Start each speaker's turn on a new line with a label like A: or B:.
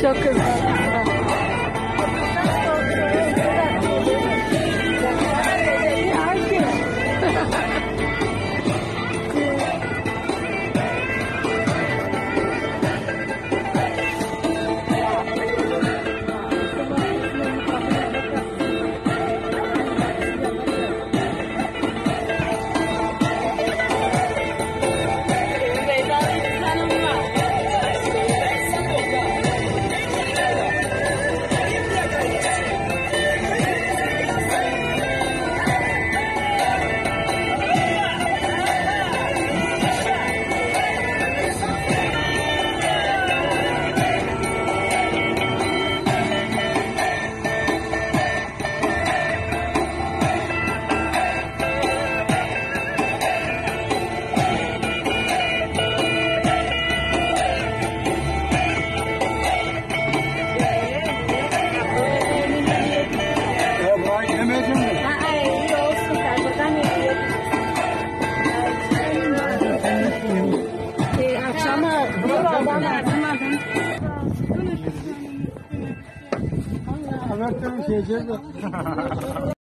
A: 小可爱。好的好的好的